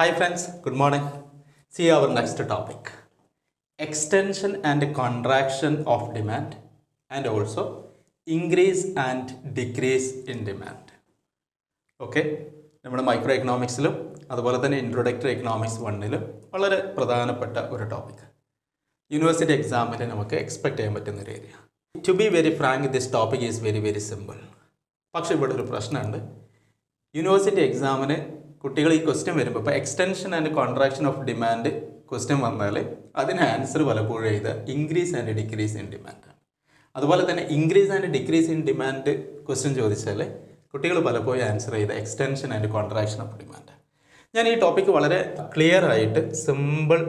Hi friends good morning See our next topic. Extension and contraction of demand and also increase and decrease in demand okay നമ്മുടെ micro എക്കണോമിക്സിലും അതുപോലെ തന്നെ introductory economics വണ്ണിലും വളരെ പ്രധാനപ്പെട്ട ഒരു topic university എക്സാമിന് നമുക്ക് എക്സ്പെക്ട് ചെയ്യാൻ പറ്റുന്ന ഒരു area to be very frank this topic is very very simple പക്ഷേ ഇവിടെ ഒരു പ്രശ്നമുണ്ട്. യൂണിവേഴ്സിറ്റി എക്സാമിന് കുട്ടികൾ ഈ ക്വസ്റ്റ്യൻ വരുമ്പോൾ ഇപ്പോൾ extension and contraction of demand question വന്നാൽ അതിന് ആൻസർ പലപ്പോഴും എഴുതുക. Increase and decrease in demand അതുപോലെ തന്നെ increase and decrease in demand question ചോദിച്ചാൽ കുട്ടികൾ പലപ്പോഴും ആൻസർ ചെയ്ത extension and contraction of demand ഞാൻ ഈ ടോപ്പിക്ക് വളരെ ക്ലിയർ ആയിട്ട് സിമ്പിൾ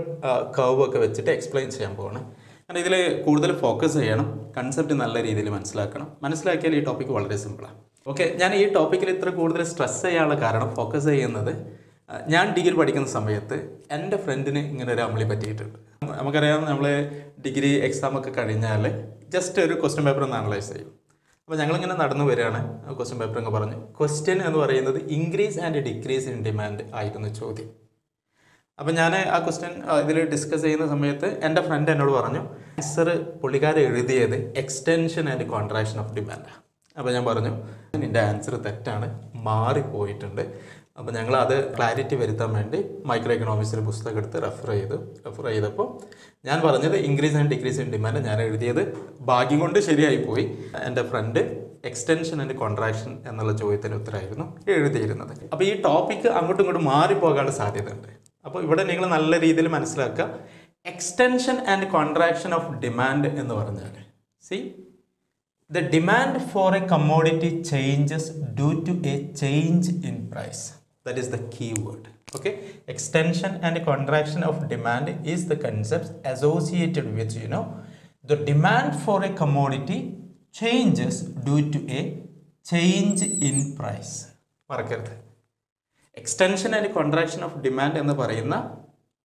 കർവ് ഒക്കെ വെച്ചിട്ട് എക്സ്പ്ലെയിൻ ചെയ്യാൻ പോവാണ്. കാരണം ഇതിൽ കൂടുതൽ ഫോക്കസ് ചെയ്യണം കൺസെപ്റ്റ് നല്ല രീതിയിൽ മനസ്സിലാക്കണം. മനസ്സിലാക്കിയാൽ ഈ ടോപ്പിക്ക് വളരെ സിമ്പിളാണ് ഓക്കെ ഞാൻ ഈ ടോപ്പിക്കിൽ ഇത്ര കൂടുതൽ സ്ട്രെസ് ചെയ്യാനുള്ള കാരണം ഫോക്കസ് ചെയ്യുന്നത് ഞാൻ ഡിഗ്രി പഠിക്കുന്ന സമയത്ത് എന്റെ ഫ്രണ്ടിന് ഇങ്ങനെ ഒരു അമളി പറ്റിയിട്ടുണ്ട്. നമുക്കറിയാം നമ്മൾ ഡിഗ്രി എക്സാം ഒക്കെ കഴിഞ്ഞാൽ ജസ്റ്റ് ഒരു ക്വസ്റ്റ്യൻ പേപ്പർ ഒന്ന് അനലൈസ് ചെയ്യും. അപ്പോൾ ഞങ്ങളിങ്ങനെ നടന്നു വരികയാണ് ക്വസ്റ്റ്യൻ പേപ്പർ എന്ന് പറഞ്ഞു. ക്വസ്റ്റ്യൻ എന്ന് പറയുന്നത് increase and decrease in demand ആയിരുന്നു ചോദ്യം. അപ്പം ഞാൻ ആ ക്വസ്റ്റ്യൻ ഇതിൽ ഡിസ്കസ് ചെയ്യുന്ന സമയത്ത് എന്റെ ഫ്രണ്ട് എന്നോട് പറഞ്ഞു ആൻസർ പുള്ളിക്കാരെ എഴുതിയത് extension and contraction of demand അപ്പോൾ ഞാൻ പറഞ്ഞു നിന്റെ ആൻസർ തെറ്റാണ്. മാറിപ്പോയിട്ടുണ്ട്. അപ്പോൾ ഞങ്ങൾ അത് ക്ലാരിറ്റി വരുത്താൻ വേണ്ടി മൈക്രോ എക്കണോമിക്സിൽ പുസ്തകം എടുത്ത് റെഫർ ചെയ്തു. റെഫർ ചെയ്തപ്പോൾ ഞാൻ പറഞ്ഞത് increase and decrease in demand ഞാൻ എഴുതിയത് ഭാഗ്യം കൊണ്ട് ശരിയായി പോയി എന്റെ ഫ്രണ്ട് എക്സ്റ്റൻഷൻ ആൻഡ് കോൺട്രാക്ഷൻ എന്നുള്ള ചോദ്യത്തിന് ഉത്തരമായിരുന്നു എഴുതിയിരുന്നത്. അപ്പോൾ ഈ ടോപ്പിക് അങ്ങോട്ടും ഇങ്ങോട്ടും മാറിപ്പോകാനുള്ള സാധ്യതയുണ്ട്. അപ്പോൾ ഇവിടെ നിങ്ങൾ നല്ല രീതിയിൽ മനസ്സിലാക്കുക. Extension and contraction of demand എന്ന് പറഞ്ഞാൽ see the demand for a commodity changes due to a change in price that is the key word okay extension and contraction of demand is the concept associated with you know the demand for a commodity changes due to a change in price മറക്കരുത് extension and contraction of demand എന്ന് പറയുന്ന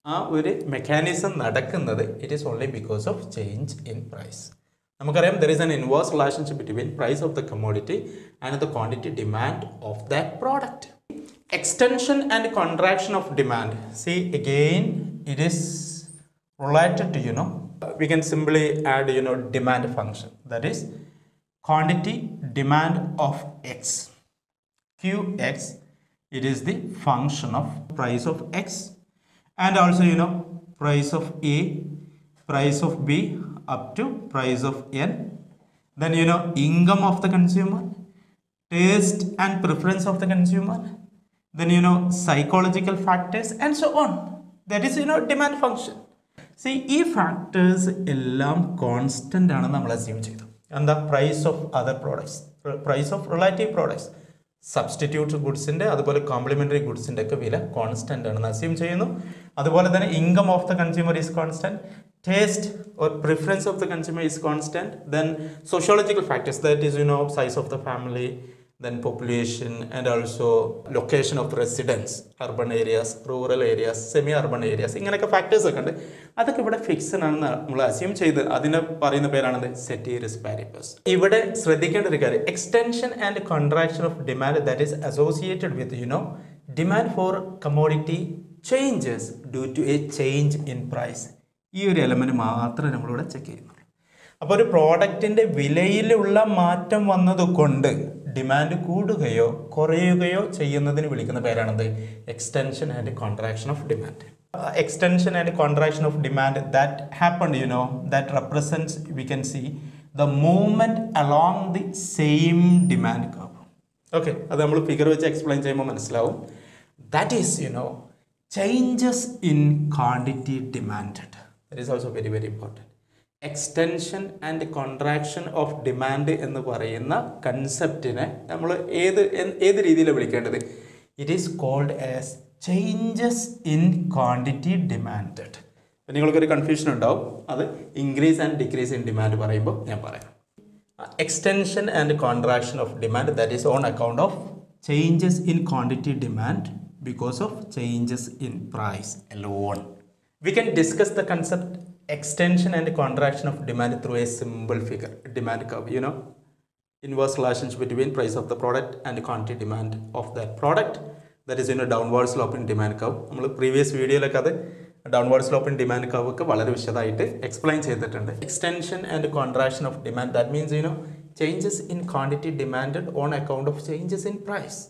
ആ ഒരു mechanism നടക്കുന്നത് it is only because of change in price നമുക്കറിയാം there is an inverse relationship between price of the commodity and the quantity demand of that product extension and contraction of demand see again it is related to you know we can simply add you know demand function that is quantity demand of x qx it is the function of price of x and also you know price of a price of b up to price of n then you know income of the consumer taste and preference of the consumer then you know psychological factors and so on that is you know demand function see ഈ factors എല്ലാം constant ആണെന്ന് നമ്മൾ assume ചെയ്തു എന്താ price of other products price of relative products substitute ഗുഡ്സിന്റെ അതുപോലെ complementary ഗുഡ്സിന്റെ ഒക്കെ വില constant ആണെന്ന് അസ്യൂം ചെയ്യുന്നു. അതുപോലെ തന്നെ income of the consumer is constant taste or preference of the consumer is constant then sociological factors that is you know size of the family then population and also location of residence urban areas rural areas semi urban areas ഇങ്ങനെയൊക്കെ factors ഒക്കെ ഉണ്ട്. അതൊക്കെ ഇവിടെ fixed ആണെന്ന് നമ്മൾ assume ചെയ്ത്. അതിനെ പറയുന്ന പേരാണത് സെറ്റീരിസ് പാരിപ്പസ് ഇവിടെ ശ്രദ്ധിക്കേണ്ട ഒരു കാര്യം extension and contraction of demand that is associated with you know demand for commodity changes due to a change in price ഈ ഒരു എലമെന്റ് മാത്രമേ നമ്മളിവിടെ ചെക്ക് ചെയ്യുന്നുള്ളൂ. അപ്പോൾ ഒരു പ്രോഡക്റ്റിന്റെ വിലയിലുള്ള മാറ്റം വന്നത് കൊണ്ട് ഡിമാൻഡ് കൂടുകയോ കുറയുകയോ ചെയ്യുന്നതിന് വിളിക്കുന്ന പേരാണത് extension and contraction of demand extension and contraction of demand that happen you know that represents we can see the movement along the same demand curve okay അത് നമ്മൾ ഫിഗർ വെച്ച് എക്സ്പ്ലെയിൻ ചെയ്യുമ്പോൾ മനസ്സിലാവും. That is you know changes in quantity demand that is also very very important extension and contraction of demand എന്ന് പറയുന്ന കൺസെപ്റ്റിനെ നമ്മൾ ഏത് ഏത് രീതിയിലാണ് വിളിക്കേണ്ടത്? It is called as changes in quantity demanded നിങ്ങൾക്കൊരു കൺഫ്യൂഷൻ ഉണ്ടാവും. അത് increase and decrease in demand പറയുമ്പോൾ ഞാൻ പറയാം. Extension and contraction of demand that is on account of changes in quantity demand because of changes in price loan we can discuss the concept extension and contraction of demand through a simple figure demand curve you know. Inverse relationship between price of the product and quantity demand of that product. That is in downward slope in demand curve നമ്മൾ previous വീഡിയോയിലൊക്കെ അത് downward slope in demand curve ഒക്കെ വളരെ വിശദമായിട്ട് explain ചെയ്തിട്ടുണ്ട്. Extension and contraction of demand that means you know changes in quantity demand on account of changes in price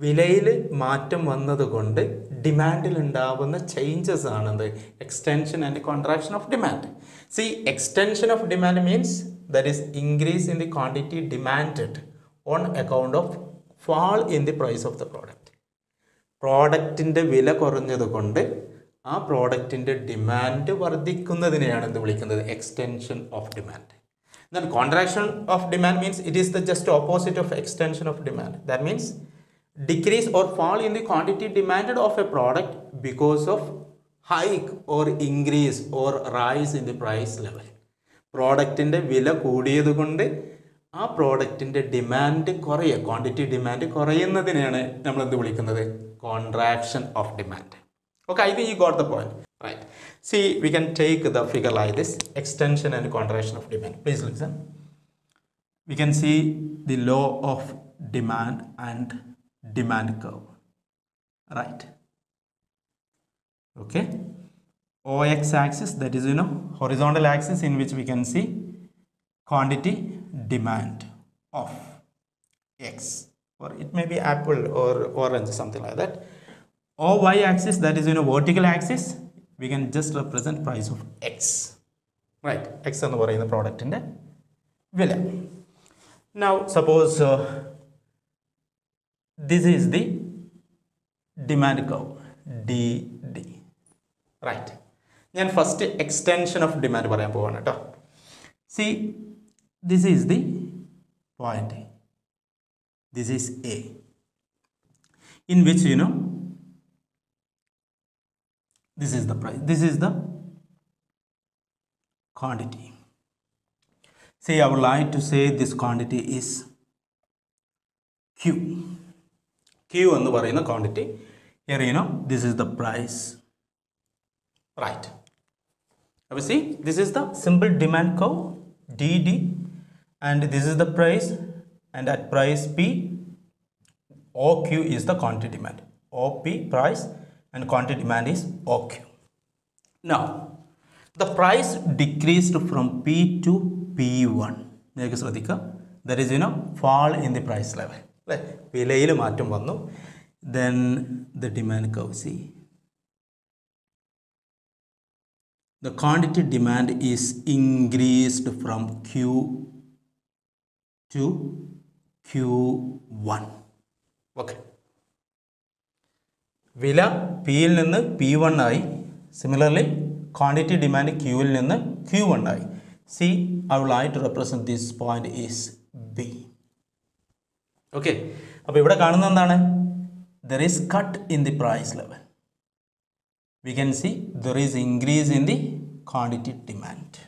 വിലയിൽ മാറ്റം വന്നതുകൊണ്ട് ഡിമാൻഡിൽ ഉണ്ടാവുന്ന ചേഞ്ചസ് ആണത്. Extension and contraction of demand see extension of demand means that is increase in the quantity demanded on account of fall in the price of the product പ്രോഡക്റ്റിന്റെ വില കുറഞ്ഞത് കൊണ്ട് ആ പ്രോഡക്റ്റിന്റെ ഡിമാൻഡ് വർദ്ധിക്കുന്നതിനെയാണ് എന്ത് വിളിക്കുന്നത്? Extension of demand then contraction of demand means it is the just opposite of extension of demand that means decrease or fall in the quantity demanded of a product because of hike or increase or rise in the price level. പ്രോഡക്റ്റിന്റെ വില കൂടിയത് കൊണ്ട് ആ പ്രോഡക്റ്റിന്റെ demand കുറയുക quantity demand കുറയുന്നതിനെയാണ് നമ്മൾ എന്ത് വിളിക്കുന്നത്? Contraction of demand okay I think you got the point right see we can take the figure like this extension and contraction of demand please listen we can see the law of demand and demand curve right okay ox axis that is you know horizontal axis in which we can see quantity demand of x or it may be apple or orange something like that or y axis that is you know vertical axis we can just represent price of x right x എന്ന് പറയുന്ന പ്രോഡക്റ്റിൻ്റെ വില now suppose uh, this is the demand curve dd right ഞാൻ first extension of demand പറയാൻ പോവാണ് കേട്ടോ see this is the point this is a in which you know this is the price this is the quantity say I would like to say this quantity is Q. Q എന്ന് പറയുന്ന quantity here you know this is the price right അപ്പോൾ see this is the simple demand curve DD and this is the price and at price P OQ is the quantity demand OP price and quantity demand is OQ now the price decreased from P to P1 നിങ്ങൾക്ക് ശ്രദ്ധിക്കുക that is you know fall in the price level അല്ലേ? വിലയിൽ മാറ്റം വന്നു. Then the demand curve see the quantity demand is increased from Q to Q one okay വില പിയിൽ നിന്ന് P one ആയി. സിമിലർലി ക്വാണ്ടിറ്റി ഡിമാൻഡ് ക്യൂവിൽ നിന്ന് ക്യൂ വൺ ആയി. സി ഐ വിൽ ആയിട്ട് represent this point is B okay അപ്പോൾ ഇവിടെ കാണുന്ന എന്താണ്? There is cut in the price level we can see there is increase in the quantity demand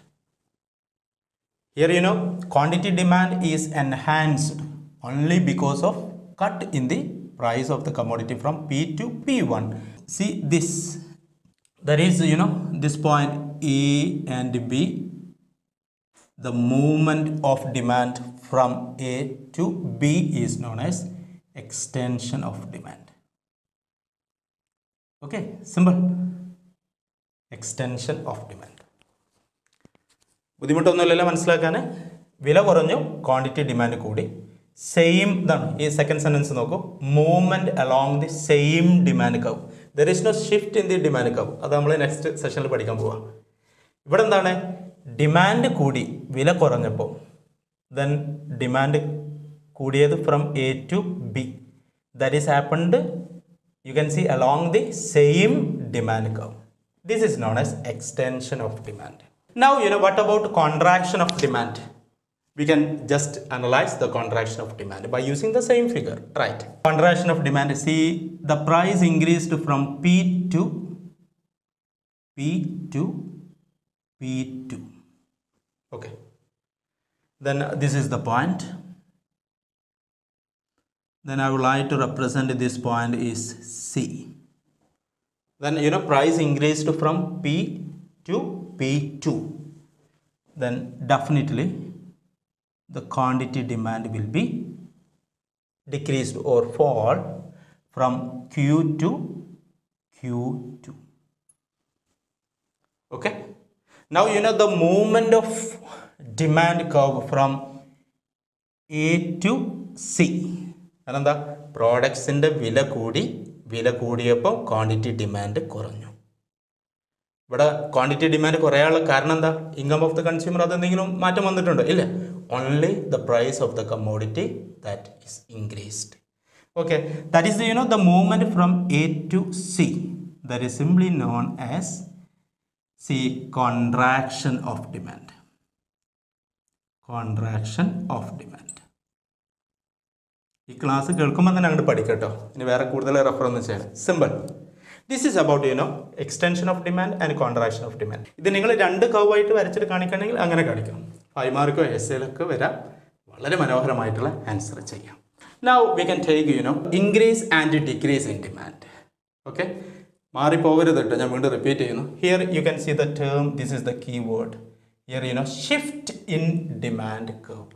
here you know quantity demand is enhanced only because of cut in the price of the commodity from P to P1. See this, there is, you know, this point A and B, the movement of demand from A to B is known as extension of demand. Okay, simple. Extension of demand ബുദ്ധിമുട്ടൊന്നുമില്ലല്ലോ മനസ്സിലാക്കാൻ വില കുറഞ്ഞു quantity demand കൂടി. Same ഇതാണ്. ഈ second sentence നോക്കൂ. Movement along the same demand curve there is no shift in the demand curve അത് നമ്മൾ next സെഷനിൽ പഠിക്കാൻ പോവാം. ഇവിടെ എന്താണ് ഡിമാൻഡ് കൂടി വില കുറഞ്ഞപ്പോൾ ദെൻ ഡിമാൻഡ് കൂടിയത് from A to B that is happened you can see along the same demand curve this is known as extension of demand now you know what about contraction of demand we can just analyze the contraction of demand by using the same figure right contraction of demand see the price increased from p to p to p2 okay then this is the point. Then I would like to represent this point is C. Then you know price increased from P to P2 then definitely the quantity demand will be decreased or fall from Q to Q2 okay? Now you know the movement of demand curve from A to C അതെന്താ? പ്രോഡക്ട്സിന്റെ വില കൂടി വില കൂടിയപ്പോൾ quantity demand കുറഞ്ഞു. ഇവിടെ quantity demand കുറയാനുള്ള കാരണം എന്താ? ഇൻകം ഓഫ് ദ കൺസ്യൂമർ അതെന്തെങ്കിലും മാറ്റം വന്നിട്ടുണ്ടോ? ഇല്ല. Only the price of the commodity that is increased okay that is you know the movement from A to C that is simply known as see contraction of demand contraction of demand ഈ class കേൾക്കുമ്പോൾ തന്നെ അങ്ങോട്ട് പഠിക്കട്ടോ ഇനി വേറെ കൂടുതൽ refer ഒന്നും ചെയ്യണം simple this is about you know extension of demand and contraction of demand ഇത് നിങ്ങൾ രണ്ട് കവായിട്ട് വരച്ചിട്ട് കാണിക്കണമെങ്കിൽ അങ്ങനെ കാണിക്കണം ഫൈവ് മാർക്കോ എസ് എയിലൊക്കെ വരാം. വളരെ മനോഹരമായിട്ടുള്ള ആൻസർ ചെയ്യാം. Now we can take you know increase and decrease in demand okay മാറിപ്പോകരുത് കേട്ടോ. ഞാൻ വീണ്ടും റിപ്പീറ്റ് ചെയ്യുന്നു. Here you can see the term this is the key word here you know shift in demand curve.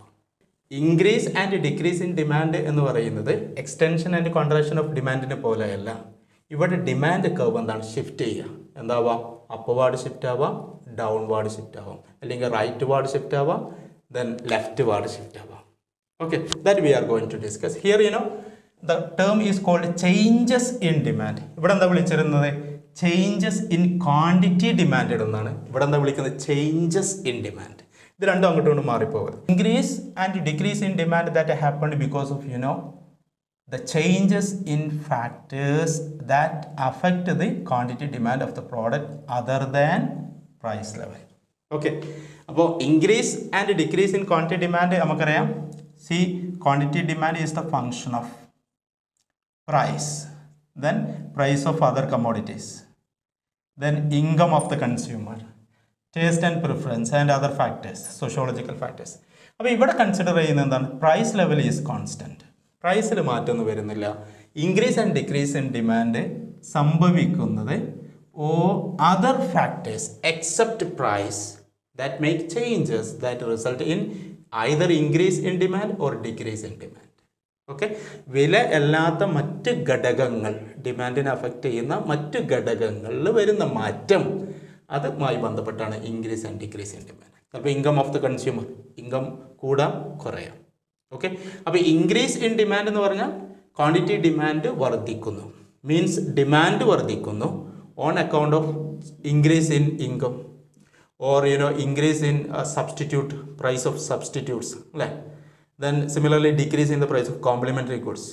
Increase and decrease in demand എന്ന് പറയുന്നത് extension and contraction of ഡിമാൻഡിനെ പോലെയല്ല. ഇവിടെ demand curve എന്താണ്? ഷിഫ്റ്റ് ചെയ്യുക. എന്താവാം? Upward shift ആവാം downward shift ആവാം. അല്ലെങ്കിൽ റൈറ്റ് വാർഡ് ഷിഫ്റ്റ് ആവാം ദെൻ ലെഫ്റ്റ് വാർഡ് ഷിഫ്റ്റ് ആവാം. Okay that we are going to discuss here you know the term is called changes in demand ഇവിടെ എന്താ വിളിച്ചിരുന്നത്? ചേഞ്ചസ് ഇൻ ക്വാണ്ടിറ്റി ഡിമാൻഡ് എന്നാണ് ഇവിടെ എന്താ വിളിക്കുന്നത്? ചേഞ്ചസ് ഇൻ ഡിമാൻഡ് ഇത് രണ്ടും അങ്ങോട്ടും കൊണ്ട് മാറിപ്പോകരുത്. Increase and decrease in demand that happen because of you know the changes in factors that affect the quantity demand of the product other than price level okay അപ്പോൾ increase and decrease in quantity demand നമുക്കറിയാം. See quantity demand is the function of price then price of other commodities then income of the consumer taste and preference and other factors sociological factors അപ്പോൾ ഇവിടെ consider ചെയ്യുന്ന എന്താണ്? Price level is constant പ്രൈസിൽ മാറ്റമൊന്നും വരുന്നില്ല. Increase and decrease in demand സംഭവിക്കുന്നത് ഓ other factors except price that make changes that result in either increase in demand or decrease in demand okay വില അല്ലാത്ത മറ്റ് ഘടകങ്ങൾ ഡിമാൻഡിനെ അഫക്റ്റ് ചെയ്യുന്ന മറ്റ് ഘടകങ്ങളിൽ വരുന്ന മാറ്റം അതുമായി ബന്ധപ്പെട്ടാണ് increase and decrease in demand അപ്പോൾ income of the consumer income കൂടാം കുറയാം. ഓക്കെ അപ്പോൾ ഇൻക്രീസ് ഇൻ ഡിമാൻഡ് എന്ന് പറഞ്ഞാൽ ക്വാണ്ടിറ്റി ഡിമാൻഡ് വർദ്ധിക്കുന്നു. മീൻസ് ഡിമാൻഡ് വർദ്ധിക്കുന്നു. On account of increase in income or you know increase in substitute price of substitutes അല്ലേ? then similarly decrease in the price of complementary goods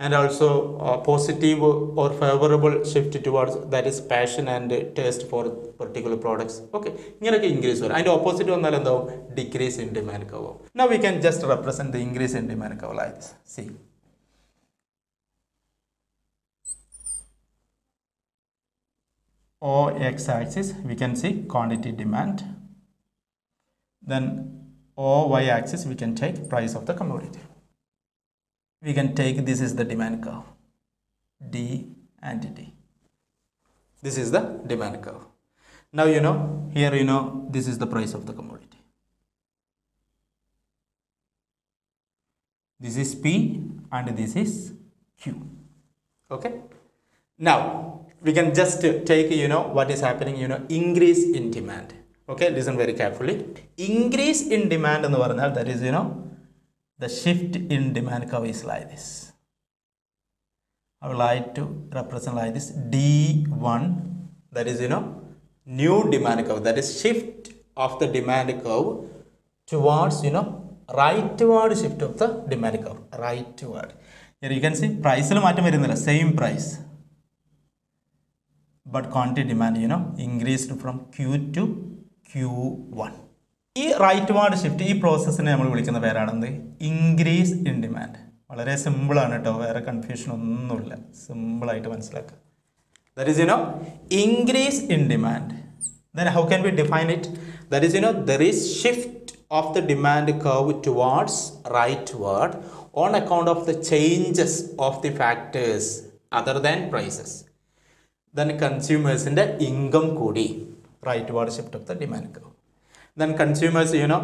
and also positive or favourable shift towards that is passion and taste for particular products okay ഇങ്ങനെയൊക്കെ increase വരും അതിൻ്റെ opposite വന്നാൽ എന്താവും decrease in demand curve now we can just represent the increase in demand curve like this see O x axis we can see quantity demand then O y axis we can take price of the commodity. We can take this is the demand curve D and D. This is the demand curve. Now you know here you know this is the price of the commodity. This is P and this is Q. Okay? Now we can just take you know what is happening you know increase in demand okay listen very carefully increase in demand എന്ന് പറഞ്ഞാൽ that is you know the shift in demand curve is like this I would like to represent like this D1 that is you know new demand curve that is shift of the demand curve towards you know rightward shift of the demand curve rightward here you can see പ്രൈസിൽ മാറ്റം വരുന്നില്ല same price but quantity demand you know increased from Q to Q one ഈ rightward shift ഈ പ്രോസസ്സിനെ നമ്മൾ വിളിക്കുന്ന പേരാണെന്ത്? Increase in demand വളരെ സിമ്പിളാണ് കേട്ടോ വേറെ കൺഫ്യൂഷൻ ഒന്നുമില്ല. സിമ്പിളായിട്ട് മനസ്സിലാക്കുക that is you know increase in demand then how can we define it that is you know there is shift of the demand curve towards rightward on account of the changes of the factors other than prices then കൺസ്യൂമേഴ്സിന്റെ income കൂടി. Rightward shift of the demand curve then consumers you know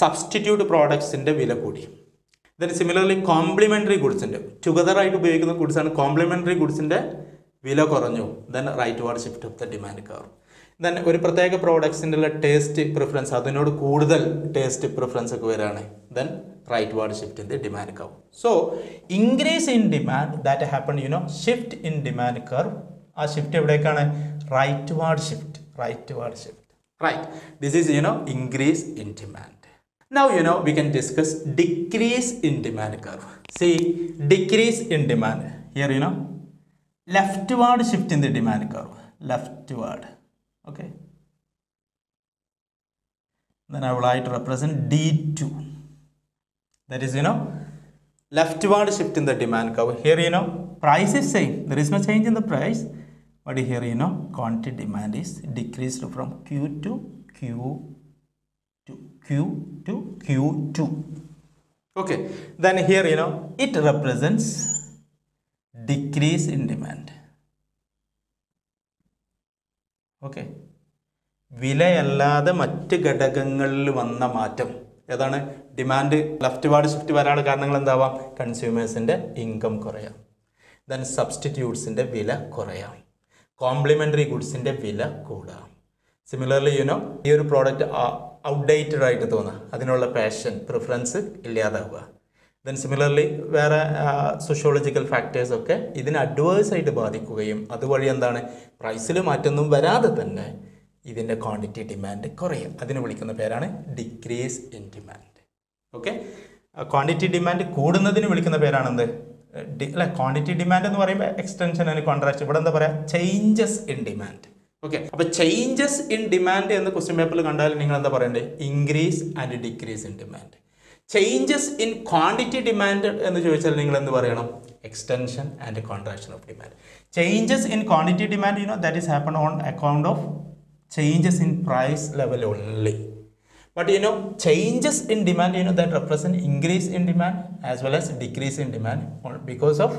substitute പ്രോഡക്ട്സിന്റെ വില കൂടി. Then similarly complementary ഗുഡ്സിന്റെ ടുഗദറായിട്ട് ഉപയോഗിക്കുന്ന ഗുഡ്സാണ് complementary ഗുഡ്സിന്റെ വില കുറഞ്ഞു. Then rightward shift of the demand curve then ഒരു പ്രത്യേക പ്രോഡക്ട്സിന്റെ ഉള്ള ടേസ്റ്റ് പ്രിഫറൻസ് അതിനോട് കൂടുതൽ ടേസ്റ്റ് പ്രിഫറൻസ് ഒക്കെ വരികയാണ് then rightward shift in the demand curve so increase in demand that happen you know shift in demand curve ആ shift എവിടേക്കാണ്? Rightward shift right toward shift right. This is you know increase in demand. Now you know we can discuss decrease in demand curve. See decrease in demand. Here you know leftward shift in the demand curve. Leftward. Okay. Then I would like to represent D2 that is you know leftward shift in the demand curve. Here you know price is same. There is no change in the price. But here you know quantity demand is decreased from Q to Q to Q to Q2. Okay, then here you know it represents decrease in demand. Okay, വിലയല്ലാതെ മറ്റ് ഘടകങ്ങളിൽ വന്ന മാറ്റം ഏതാണ് demand left ward shift വരാനുള്ള കാരണങ്ങൾ എന്താവാം കൺസ്യൂമേഴ്സിന്റെ income കുറയാം then സബ്സ്റ്റിറ്റ്യൂട്ട്സിന്റെ വില കുറയാം complementary ഗുഡ്സിന്റെ വില കൂടാം സിമിലർലി യുനോ ഈ ഒരു പ്രോഡക്റ്റ് ഔട്ട്ഡേറ്റഡ് ആയിട്ട് തോന്നുക അതിനുള്ള പാഷൻ പ്രിഫറൻസ് ഇല്ലാതാവുക. ദെൻ സിമിലർലി വേറെ സോഷ്യോളജിക്കൽ ഫാക്ടേഴ്സൊക്കെ ഇതിനെ അഡ്വേഴ്സ് ആയിട്ട് ബാധിക്കുകയും അതുവഴി എന്താണ്? പ്രൈസിൽ മാറ്റൊന്നും വരാതെ തന്നെ ഇതിന്റെ ക്വാണ്ടിറ്റി ഡിമാൻഡ് കുറയും. അതിന് വിളിക്കുന്ന പേരാണ് decrease in demand okay quantity demand കൂടുന്നതിന് വിളിക്കുന്ന പേരാണെന്ത്? അല്ല ക്വാണ്ടിറ്റി ഡിമാൻഡ് എന്ന് പറയുമ്പോൾ എക്സ്റ്റൻഷൻ ആൻഡ് കോൺട്രാക്ട് ഇവിടെ എന്താ പറയുക ചേഞ്ചസ് ഇൻ ഡിമാൻഡ് ഓക്കെ അപ്പോൾ ചേഞ്ചസ് ഇൻ ഡിമാൻഡ് എന്ന് ക്വസ്റ്റ്യൻ പേപ്പറിൽ കണ്ടാൽ നിങ്ങൾ എന്താ പറയണ്ടേ? Increase and decrease in demand changes in quantity demand എന്ന് ചോദിച്ചാൽ നിങ്ങൾ എന്ത് പറയണം? Extension and contraction of demand changes in quantity demand you know that is happen on account of changes in price level only but you know changes in demand you know that represent increase in demand as well as decrease in demand on- because of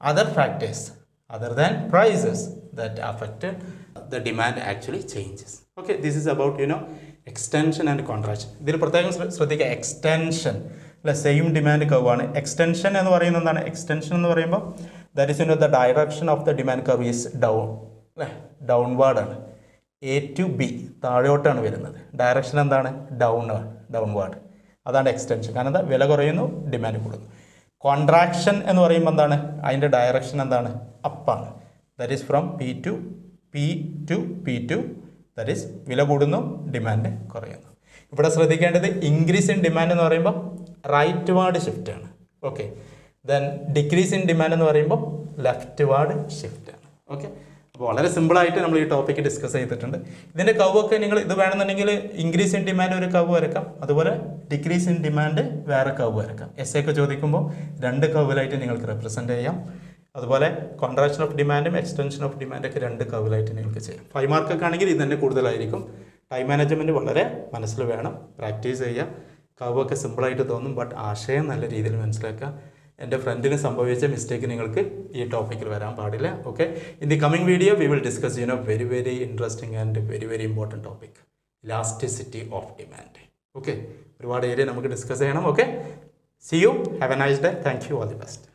other factors other than prices that affected the demand actually changes okay this is about you know extension and contraction ഇതിൽ പ്രത്യേകം ശ്ര- ശ്രദ്ധിക്കുക extension അല്ല same demand curve ആണ് extension എന്ന് പറയുന്നത് എന്താണ് extension എന്ന് പറയുമ്പോൾ that is you know the direction of the demand curve is down അല്ലേ ഡൗൺവാർഡ് ആണ് A to B താഴോട്ടാണ് വരുന്നത്. ഡയറക്ഷൻ എന്താണ്? ഡൗൺ ഡൗൺവാർഡ് അതാണ് എക്സ്റ്റൻഷൻ കാരണം എന്താ? വില കുറയുന്നു ഡിമാൻഡ് കൂടുന്നു. കോൺട്രാക്ഷൻ എന്ന് പറയുമ്പോൾ എന്താണ്? അതിന്റെ ഡയറക്ഷൻ എന്താണ്? അപ്പാണ് that is from P to P to P to that is വില കൂടുന്നു ഡിമാൻഡ് കുറയുന്നു. ഇവിടെ ശ്രദ്ധിക്കേണ്ടത് ഇൻക്രീസ് ഇൻ ഡിമാൻഡ് എന്ന് പറയുമ്പോൾ റൈറ്റ് വാർഡ് ഷിഫ്റ്റ് ആണ്. Okay then decrease in demand എന്ന് പറയുമ്പോൾ ലെഫ്റ്റ് വാർഡ് ഷിഫ്റ്റ് ആണ്. ഓക്കെ അപ്പോൾ വളരെ സിമ്പിളായിട്ട് നമ്മൾ ഈ ടോപ്പിക് ഡിസ്കസ് ചെയ്തിട്ടുണ്ട്. ഇതിന്റെ കവൊക്കെ നിങ്ങൾ ഇത് വേണമെന്നുണ്ടെങ്കിൽ ഇൻക്രീസ് ഇൻ ഡിമാൻഡ് ഒരു കവ് വരക്കാം അതുപോലെ ഡിക്രീസ് ഇൻ ഡിമാൻഡ് വേറെ കവ് വരക്കാം എസ് ഒക്കെ ചോദിക്കുമ്പോൾ രണ്ട് കവിലായിട്ട് നിങ്ങൾക്ക് റെപ്രസെന്റ് ചെയ്യാം. അതുപോലെ കോൺട്രാക്ഷൻ ഓഫ് ഡിമാൻഡും എക്സ്റ്റൻഷൻ ഓഫ് ഡിമാൻഡൊക്കെ രണ്ട് കവിലായിട്ട് നിങ്ങൾക്ക് ചെയ്യാം. ഫൈവ് മാർക്കൊക്കെ ആണെങ്കിൽ ഇത് തന്നെ കൂടുതലായിരിക്കും. ടൈം മാനേജ്മെന്റ് വളരെ മനസ്സിൽ വേണം. പ്രാക്ടീസ് ചെയ്യുക. കവൊക്കെ സിമ്പിളായിട്ട് തോന്നും ബട്ട് ആശയം നല്ല രീതിയിൽ മനസ്സിലാക്കുക. എന്റെ ഫ്രണ്ടിന് സംഭവിച്ച മിസ്റ്റേക്ക് നിങ്ങൾക്ക് ഈ ടോപ്പിക്കിൽ വരാൻ പാടില്ല okay in the coming video we will discuss you know very very interesting and very very important topic elasticity of demand okay ഒരുപാട് ഏരിയ നമുക്ക് ഡിസ്കസ് ചെയ്യണം okay see you have a nice day thank you all the best